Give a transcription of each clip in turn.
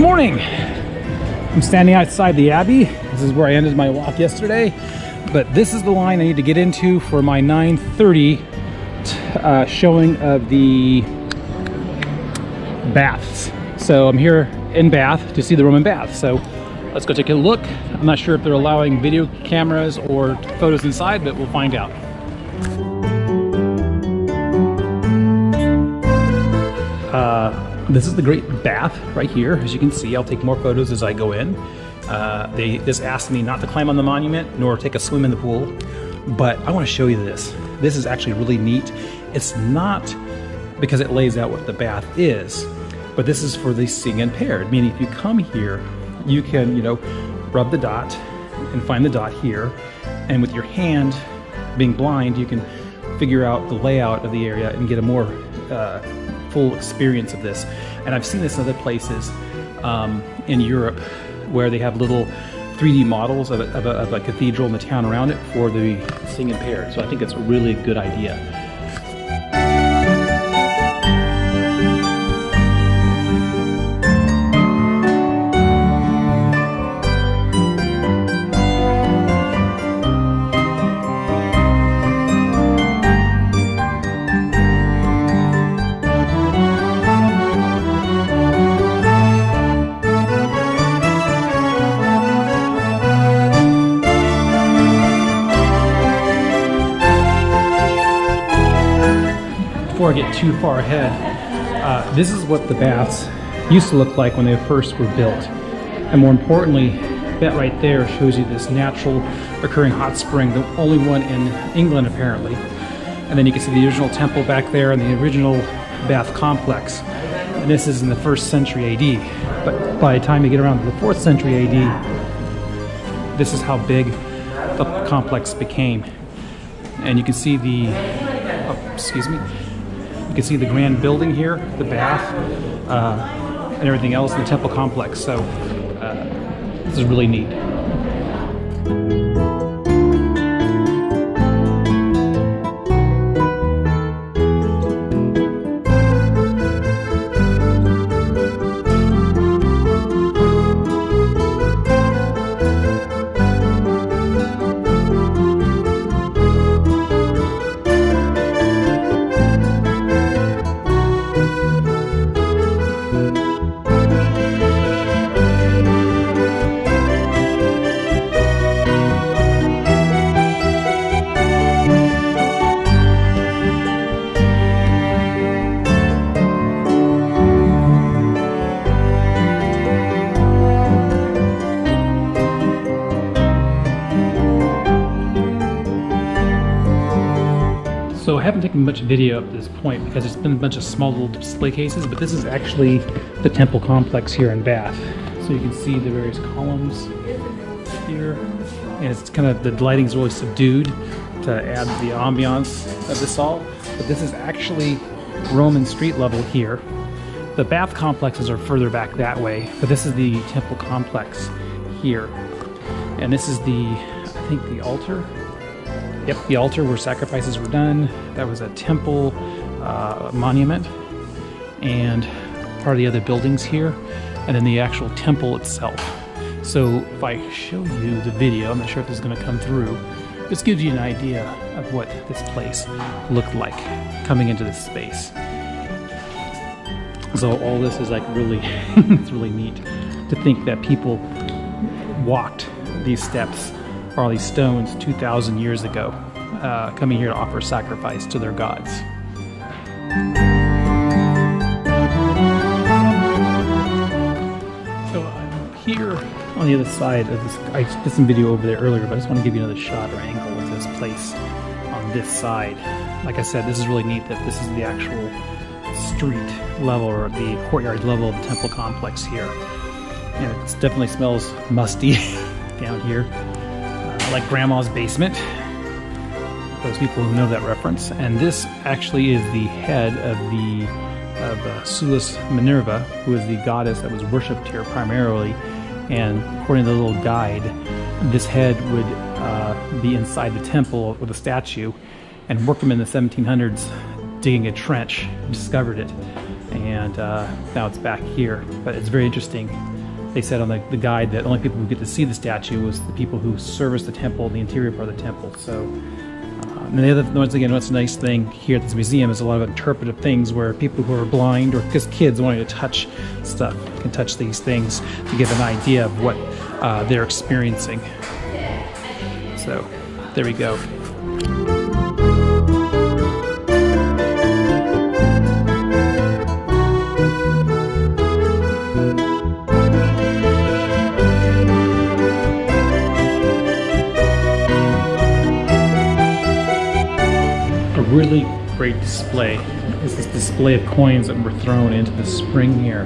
Good morning. I'm standing outside the Abbey. This is where I ended my walk yesterday, but this is the line I need to get into for my 9:30 uh, showing of the baths. So I'm here in Bath to see the Roman baths. So let's go take a look. I'm not sure if they're allowing video cameras or photos inside, but we'll find out. Uh, this is the Great Bath right here. As you can see, I'll take more photos as I go in. Uh, they just asked me not to climb on the monument nor take a swim in the pool, but I want to show you this. This is actually really neat. It's not because it lays out what the bath is, but this is for the seeing impaired, meaning if you come here, you can, you know, rub the dot and find the dot here, and with your hand being blind, you can figure out the layout of the area and get a more uh, full experience of this. And I've seen this in other places um, in Europe where they have little 3D models of a, of, a, of a cathedral and the town around it for the seeing impaired. So I think it's a really good idea. Before I get too far ahead, uh, this is what the baths used to look like when they first were built. And more importantly, that right there shows you this natural occurring hot spring, the only one in England apparently. And then you can see the original temple back there and the original bath complex. And this is in the first century AD. But by the time you get around to the fourth century AD, this is how big the complex became. And you can see the, oh, excuse me, you can see the grand building here, the bath, uh, and everything else in the temple complex. So uh, this is really neat. So I haven't taken much video up to this point because it's been a bunch of small little display cases, but this is actually the temple complex here in Bath. So you can see the various columns here. And it's kind of, the lighting is really subdued to add the ambiance of this all. But this is actually Roman street level here. The Bath complexes are further back that way, but this is the temple complex here. And this is the, I think the altar Yep, the altar where sacrifices were done. That was a temple uh, monument and part of the other buildings here, and then the actual temple itself. So if I show you the video, I'm not sure if this is going to come through. This gives you an idea of what this place looked like coming into this space. So all this is like really, it's really neat to think that people walked these steps these stones 2,000 years ago, uh, coming here to offer sacrifice to their gods. So I'm here on the other side of this. I did some video over there earlier, but I just want to give you another shot or angle of this place on this side. Like I said, this is really neat that this is the actual street level or the courtyard level of the temple complex here. And it definitely smells musty down here like grandma's basement. Those people who know that reference. And this actually is the head of the of uh, Sulis Minerva, who is the goddess that was worshipped here primarily. And according to the little guide, this head would uh, be inside the temple with a statue. And workmen in the 1700s digging a trench discovered it. and uh, now it's back here. But it's very interesting. They said on the, the guide that only people who get to see the statue was the people who service the temple, the interior part of the temple. So, uh, and the other, once again, what's a nice thing here at this museum is a lot of interpretive things where people who are blind or just kids wanting to touch stuff can touch these things to give an idea of what uh, they're experiencing. So, there we go. Really great display is this display of coins that were thrown into the spring here.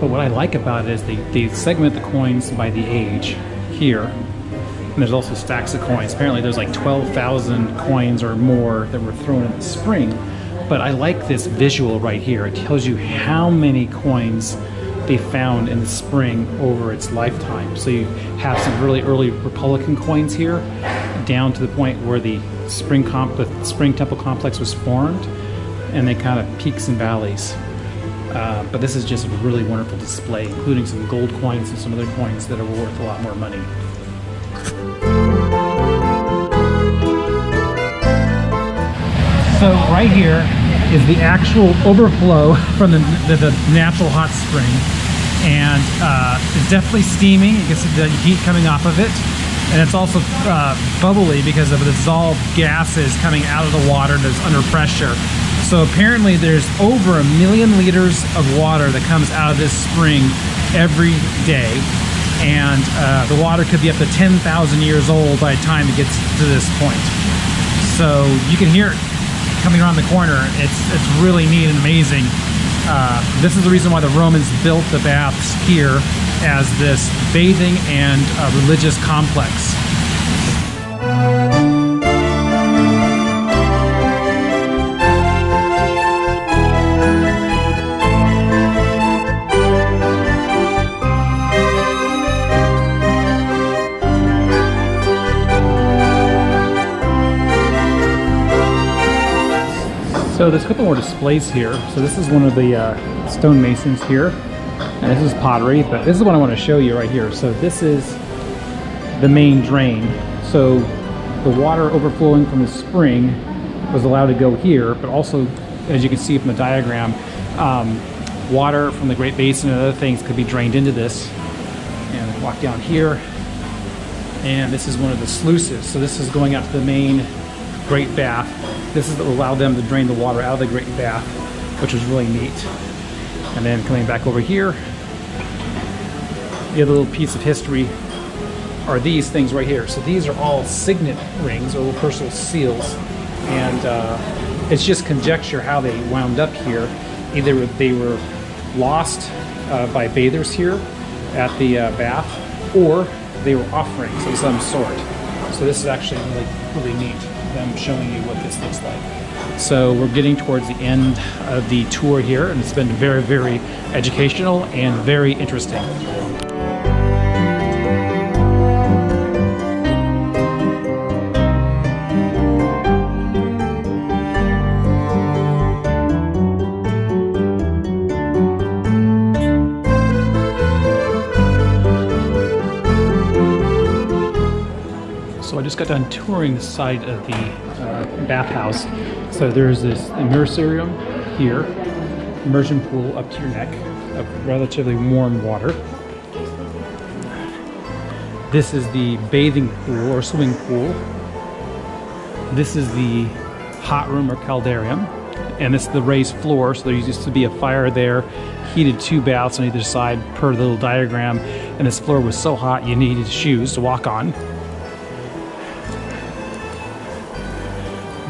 But what I like about it is they, they segment the coins by the age here. And there's also stacks of coins. Apparently there's like 12,000 coins or more that were thrown in the spring. But I like this visual right here. It tells you how many coins they found in the spring over its lifetime. So you have some really early Republican coins here, down to the point where the spring comp the spring temple complex was formed, and they kind of peaks and valleys. Uh, but this is just a really wonderful display, including some gold coins and some other coins that are worth a lot more money. So right here is the actual overflow from the, the, the natural hot spring. And uh, it's definitely steaming. You see the heat coming off of it and it's also uh, bubbly because of the dissolved gases coming out of the water that's under pressure. So apparently there's over a million liters of water that comes out of this spring every day. And uh, the water could be up to 10,000 years old by the time it gets to this point. So you can hear it coming around the corner. It's, it's really neat and amazing. Uh, this is the reason why the Romans built the baths here as this bathing and uh, religious complex. So there's a couple more displays here. So this is one of the uh, stonemasons here. And this is pottery, but this is what I want to show you right here. So this is the main drain. So the water overflowing from the spring was allowed to go here, but also, as you can see from the diagram, um, water from the Great Basin and other things could be drained into this. And walk down here, and this is one of the sluices. So this is going out to the main Great Bath. This is to allow them to drain the water out of the Great Bath, which was really neat. And then coming back over here, the other little piece of history are these things right here. So these are all signet rings or personal seals. And uh, it's just conjecture how they wound up here. Either they were lost uh, by bathers here at the uh, bath, or they were offerings of some sort. So this is actually really, really neat, them showing you what this looks like. So we're getting towards the end of the tour here, and it's been very, very educational and very interesting. So I just got done touring the side of the uh, bathhouse so there's this immersarium here, immersion pool up to your neck of relatively warm water. This is the bathing pool or swimming pool. This is the hot room or caldarium. And this is the raised floor, so there used to be a fire there, heated two baths on either side per the little diagram. And this floor was so hot you needed shoes to walk on.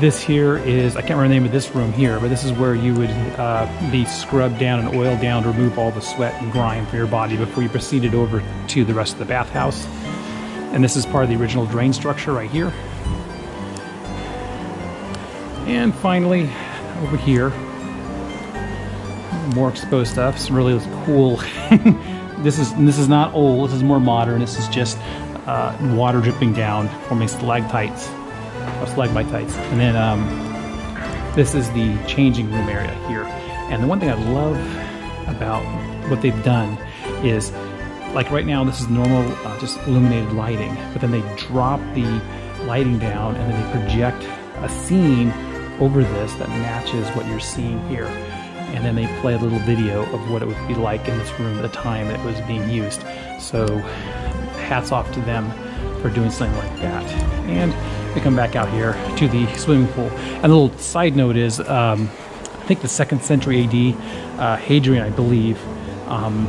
This here is, I can't remember the name of this room here, but this is where you would uh, be scrubbed down and oiled down to remove all the sweat and grime from your body before you proceeded over to the rest of the bathhouse. And this is part of the original drain structure right here. And finally, over here, more exposed stuff. Some really cool. this is this is not old. This is more modern. This is just uh, water dripping down, forming stalactites or stalagmites. And then um, this is the changing room area here. And the one thing I love about what they've done is like right now this is normal uh, just illuminated lighting but then they drop the lighting down and then they project a scene over this that matches what you're seeing here and then they play a little video of what it would be like in this room at the time it was being used so hats off to them for doing something like that and we come back out here to the swimming pool and a little side note is um, I think the second century AD uh, Hadrian I believe um,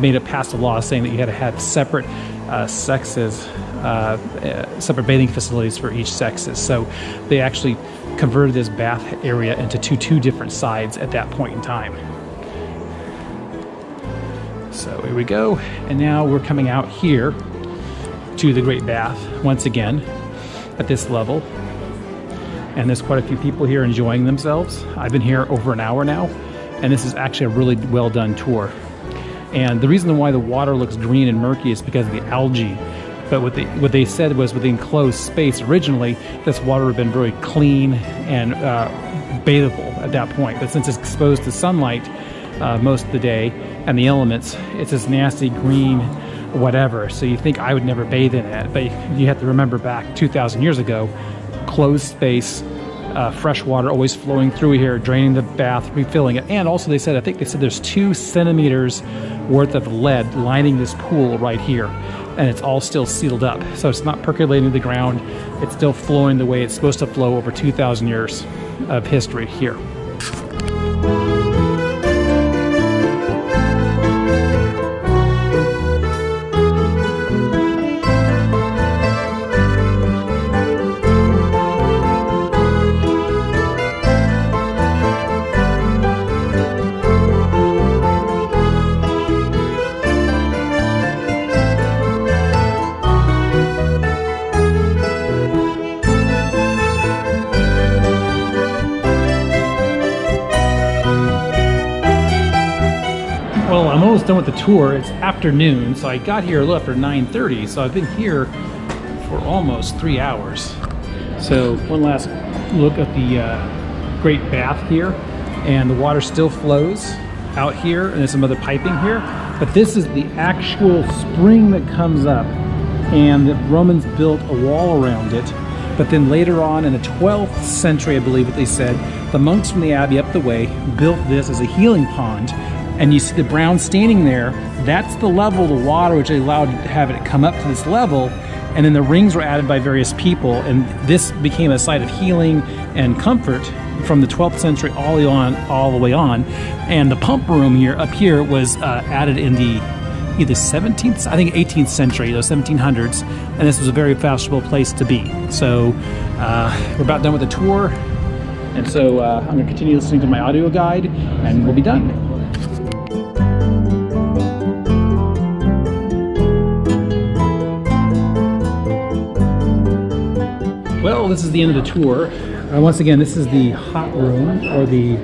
made it past a law saying that you had to have separate uh, sexes, uh, uh, separate bathing facilities for each sexes. So they actually converted this bath area into two two different sides at that point in time. So here we go, and now we're coming out here to the Great Bath once again at this level. And there's quite a few people here enjoying themselves. I've been here over an hour now, and this is actually a really well done tour. And the reason why the water looks green and murky is because of the algae. But what they, what they said was with the enclosed space originally, this water had been very clean and uh, bathable at that point. But since it's exposed to sunlight uh, most of the day and the elements, it's this nasty green whatever. So you think I would never bathe in it. But you have to remember back 2,000 years ago, closed space, uh, fresh water always flowing through here, draining the bath, refilling it. And also, they said, I think they said there's two centimeters worth of lead lining this pool right here. And it's all still sealed up. So it's not percolating the ground, it's still flowing the way it's supposed to flow over 2,000 years of history here. Done with the tour. It's afternoon, so I got here a little after 9.30, so I've been here for almost three hours. So one last look at the uh, Great Bath here, and the water still flows out here, and there's some other piping here, but this is the actual spring that comes up, and the Romans built a wall around it, but then later on in the 12th century, I believe what they said, the monks from the abbey up the way built this as a healing pond and you see the brown staining there, that's the level of the water which allowed to have it come up to this level. And then the rings were added by various people, and this became a site of healing and comfort from the 12th century all the on, all the way on. And the pump room here up here was uh, added in the either 17th, I think 18th century, the 1700s, and this was a very fashionable place to be. So uh, we're about done with the tour, and so uh, I'm going to continue listening to my audio guide, and we'll be done. This is the end of the tour. Uh, once again, this is the hot room or the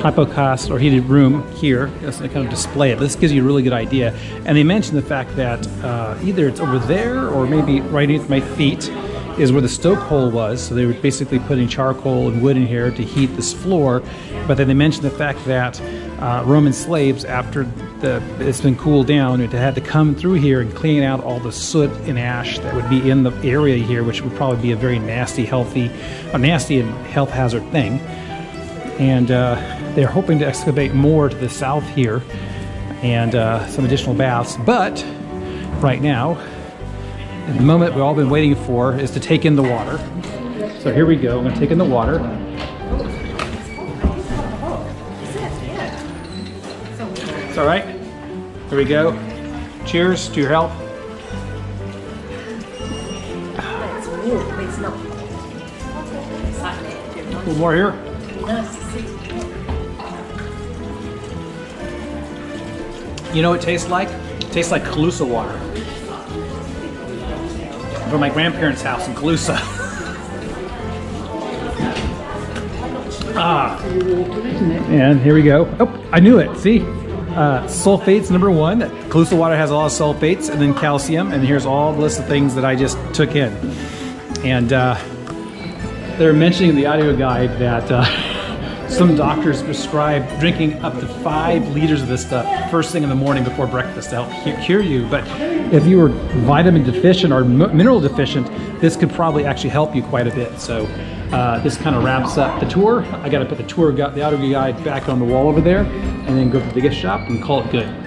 hypocaust or heated room here. Just to kind of display it. This gives you a really good idea. And they mentioned the fact that uh, either it's over there or maybe right underneath my feet is where the stoke hole was. So they were basically putting charcoal and wood in here to heat this floor. But then they mentioned the fact that uh, Roman slaves, after the, it's been cooled down, it had to come through here and clean out all the soot and ash that would be in the area here, which would probably be a very nasty, healthy, a nasty and health hazard thing. And uh, they're hoping to excavate more to the south here and uh, some additional baths. But right now, the moment we've all been waiting for is to take in the water. So here we go. I'm going to take in the water. It's all right. Here we go. Cheers to your health. A little more here. You know what it tastes like? It tastes like Calusa water. From my grandparents' house in Calusa. ah. And here we go. Oh, I knew it. See? Uh, sulfates, number one. Calusa water has a lot of sulfates and then calcium. And here's all the list of things that I just took in. And uh, they're mentioning in the audio guide that uh, some doctors prescribe drinking up to five liters of this stuff first thing in the morning before breakfast to help cure you. But if you were vitamin deficient or mineral deficient, this could probably actually help you quite a bit. So uh, this kind of wraps up the tour. I got to put the tour, the audio guide back on the wall over there, and then go to the gift shop and call it good.